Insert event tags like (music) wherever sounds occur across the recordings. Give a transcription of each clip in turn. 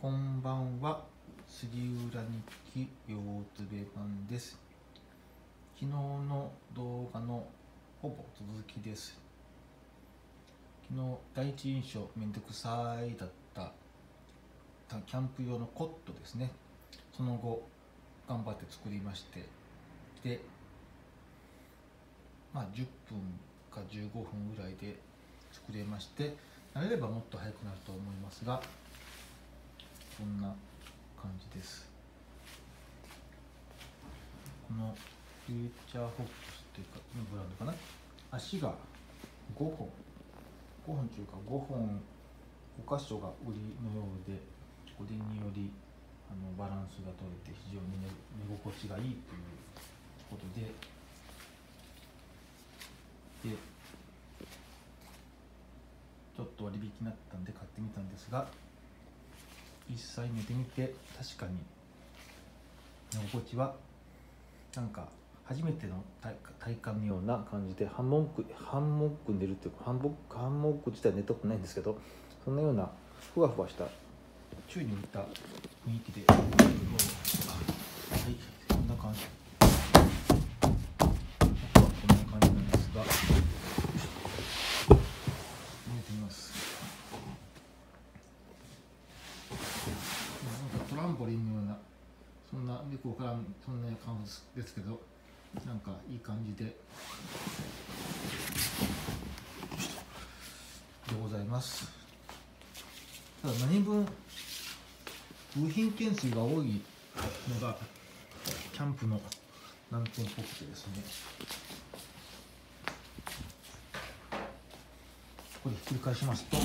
こんばんは。杉浦日記腰つべ版です。昨日の動画のほぼ続きです。昨日第一印象めんどくさいだったキャンプ用のコットですね。その後頑張って作りまして。でまあ10分か15分ぐらいで作れまして慣れればもっと早くなると思いますがこんな感じです。このフューチャーホックスっていうかのブランドかな。足が5本。5本というか5本5箇所が売りのようでこれによりあのバランスが取れて非常に寝寝心地がいいということで。でちょっと割引になったんで買ってみたんですが実際寝てみて確かに。寝心地はなんか初めての体体感のような感じでハンモックハンモック寝るっていうかハンモックハンモック自体寝たことないんですけどそんなようなふわふわした宙に浮いた雰囲気でこんな感じ僕はこんな感じなんですが寝てみますなんかトランポリンのようなそんなよくわからんそんな感じですけどなんかいい感じで。でございます。ただ何分部品件数が多いのがキャンプの難点っぽくてですね。これひっくり返しますと。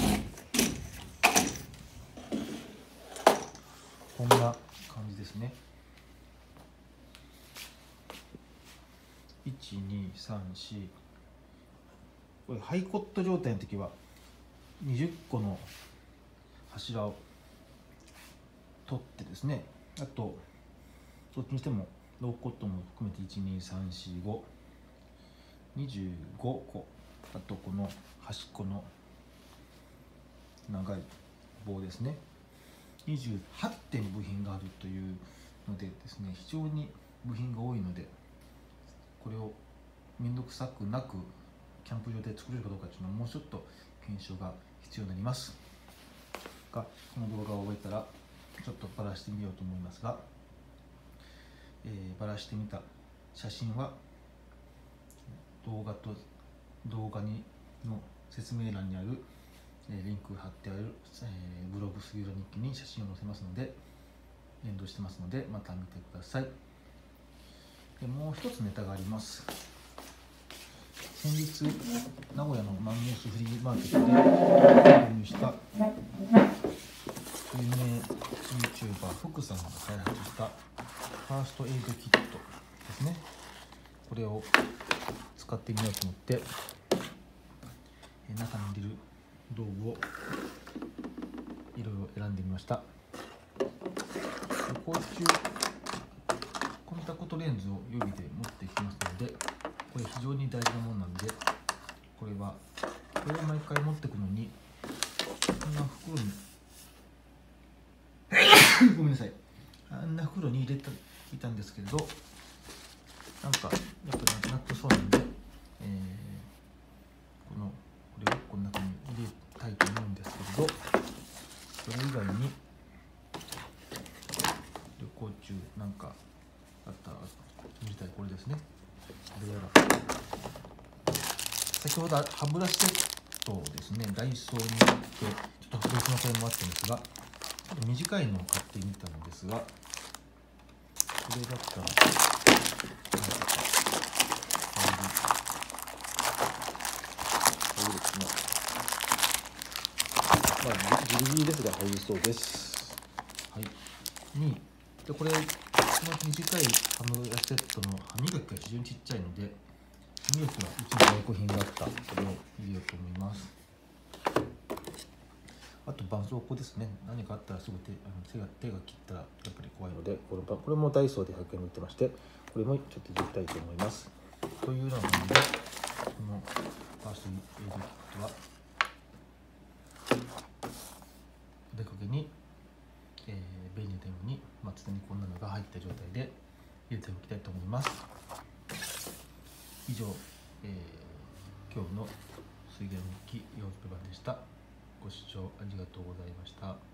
こんな感じですね。1234これハイコット状態の時は20個の柱を取ってですね。あとどっちにしてもローコットも含めて1234525個。あとこの端っこの長い棒ですね。28点部品があるというのでですね非常に部品が多いのでこれを面倒くさくなくキャンプ場で作れるかどうかというのはもうちょっと検証が必要になります。がこの動画を終えたらちょっとバラしてみようと思いますが、えー、バラしてみた写真は動画と動画にの説明欄にある、えー、リンク貼ってある、えー、ブログ杉浦日記に写真を載せますので連動してますのでまた見てください。でもう一つネタがあります。先日名古屋のマンモスフリーマーケットで購入した有名 YouTuber 福さんが開発したファーストエイドキットですね。これを使ってみようと思って中に入れる道具をいろいろ選んでみました。旅行中コンタクトレンズを予備で持ってきますのでこれ非常に大事なものなんでこれはこれを毎回持ってくのにこんな袋に (coughs) ごめんなさい。あんな袋に入れていたんですけれどなんかやっぱりなくそうなんで、えー、このこれをこの中に入れたいと思うんですけれどそれ以外に旅行中なんかあったら見たいこれですね。これら先ほど歯ブラシセットをですね。ダイソーに行ってちょっと別の点もあったんですがちょっと短いのを買ってみたのですがこれだったら入る。ですね。まあギリギリですが入りそうです。はい。にでこれこの短い歯ブラシセットの歯磨きが非常にちっちゃいので歯磨きはうちの在庫品があった。これを入れようと思います。あと絆創膏ですね。何かあったらすぐ手あの手が手が切ったらやっぱり怖いので。これこれもダイソーで100円で売ってましてこれもちょっと入れたいと思います。というようなものでこのファーストエイドキットはお出かけに、えうに、まあ、常にこんなのが入った状態で入れておきたいと思います。以上、えー、今日の水源日記4ペ版でした。ご視聴ありがとうございました。